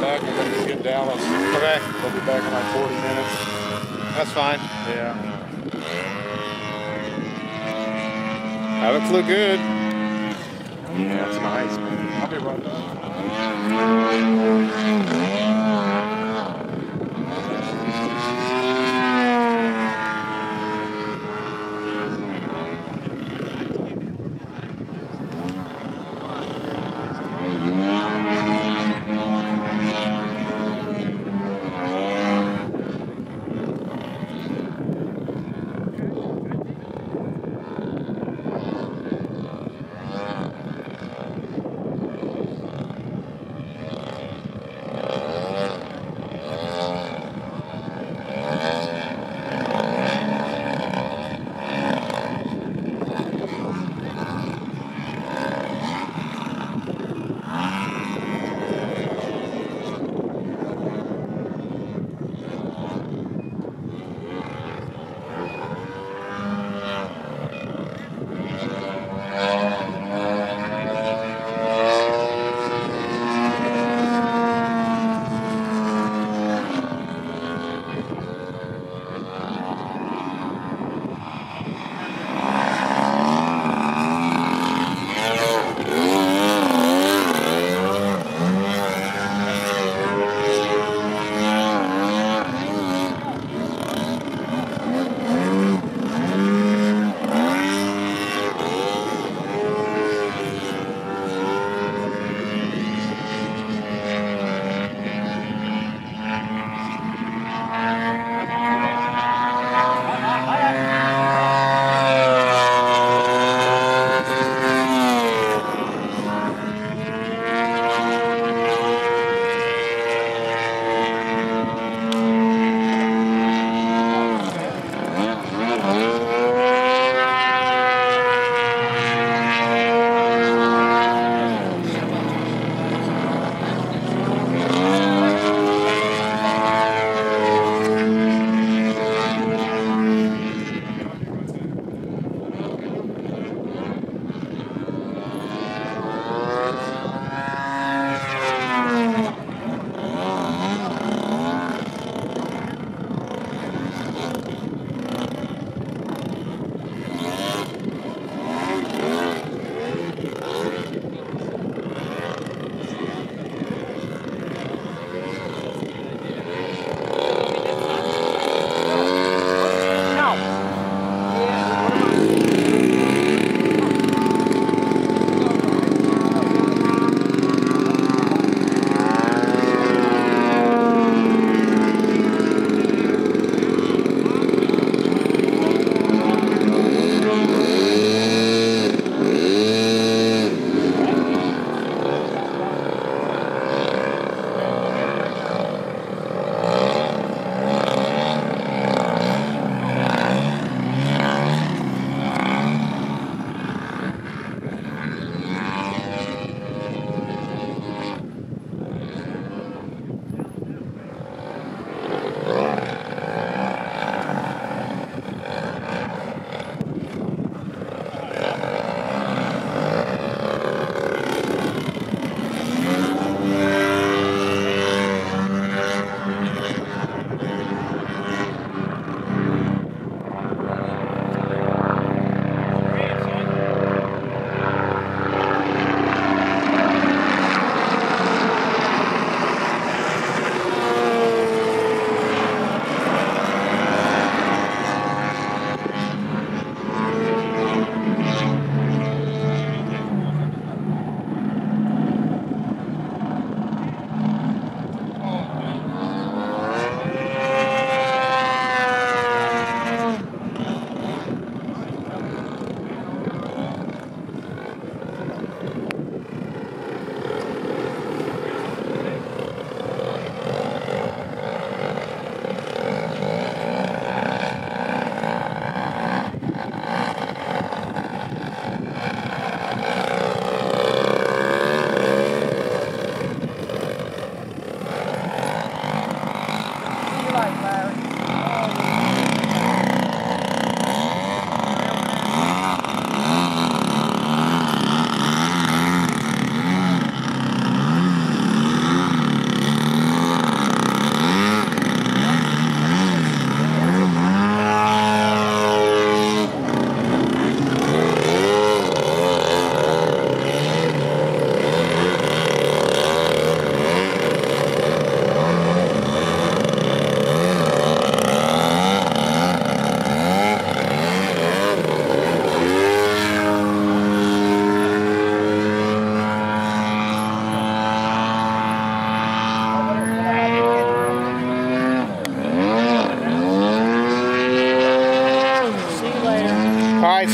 Yeah, I'll be back. I'm going to get Dallas. Okay. I'll be back in like 40 minutes. That's fine. Yeah. Pilots look good. Yeah, that's nice, man. I'll be right back.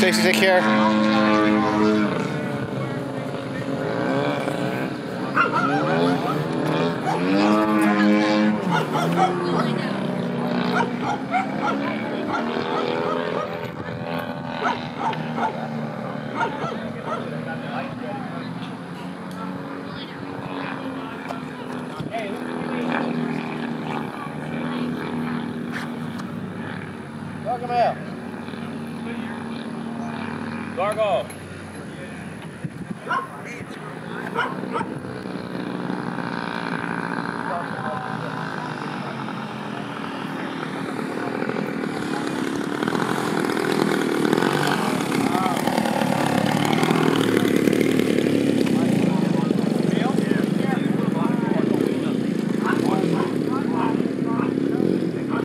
Stacy, take care. Ha ha ha!